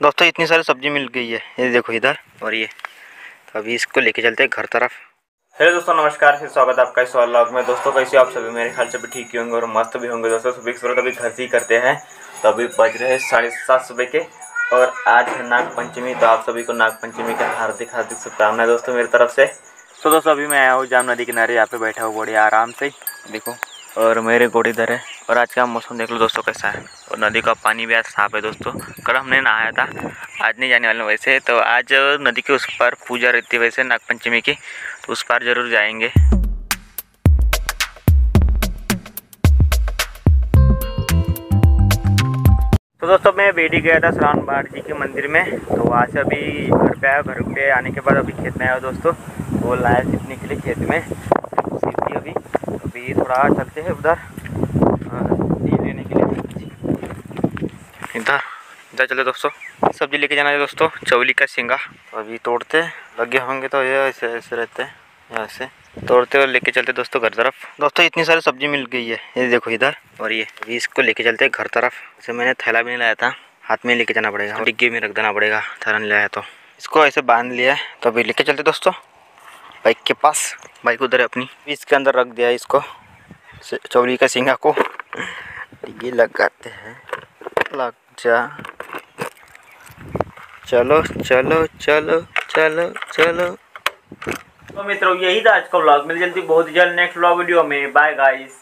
दोस्तों, इतनी सारी सब्ज़ी मिल गई है। ये देखो इधर और ये। तो अभी इसको लेके चलते हैं घर तरफ़। हेलो दोस्तों, नमस्कार। फिर स्वागत है आपका इस व्लॉग में। दोस्तों, कैसे आप सभी? मेरे ख्याल से भी ठीक ही होंगे और मस्त भी होंगे। दोस्तों, सुबह सुबह अभी घर से ही करते हैं। तो अभी बज रहे हैं साढ़े सात सुबह के। और आज है नाग पंचमी तो आप सभी को नाग पंचमी का हार्दिक हार्दिक शुभकामनाएँ दोस्तों मेरी तरफ़ से। तो दोस्तों, अभी मैं आया हूँ जाम नदी किनारे। यहाँ पे बैठा हूँ बड़े आराम से। देखो, और मेरे गोड़ इधर है। और आज का मौसम देख लो दोस्तों कैसा है। और नदी का पानी भी आज साफ़ है दोस्तों। कल हमने नहाया था, आज नहीं जाने वाले वैसे तो आज नदी के उस पार पूजा रहती है वैसे नागपंचमी की तो उस पार ज़रूर जाएँगे। तो दोस्तों मैं बेटी गया था सरान बाढ़ जी के मंदिर में तो वहाँ से अभी घर पे आया, घर पे आने के बाद अभी खेत में आया दोस्तों। वो लाया सीखने के लिए खेत में अभी। अभी थोड़ा चलते हैं उधर लेने के लिए इधर इधर चले दोस्तों। सब्ज़ी लेके जाना है दोस्तों चौली का सिंगा अभी तोड़ते लगे होंगे तो ये ऐसे ऐसे रहते हैं यहाँ से। तोड़ते और लेके चलते दोस्तों घर तरफ़। दोस्तों इतनी सारी सब्ज़ी मिल गई है ये देखो इधर। और ये अभी इसको लेके चलते घर तरफ़। जैसे मैंने थैला भी नहीं लाया था हाथ में लेके जाना पड़ेगा। डिग्गी में रख देना पड़ेगा थैला नहीं लाया तो। इसको ऐसे बाँध लिया है तो अभी लेके चलते दोस्तों। बाइक के पास। बाइक उधर है अपनी। इसके अंदर रख दिया इसको चौली का सिंगा को। डिग्गी लगाते हैं लग जा चलो चलो चलो चलो चलो। तो मित्रों, यही था आज का ब्लॉग मिल जल्दी बहुत जल्द नेक्स्ट ब्लॉग वीडियो में। Bye guys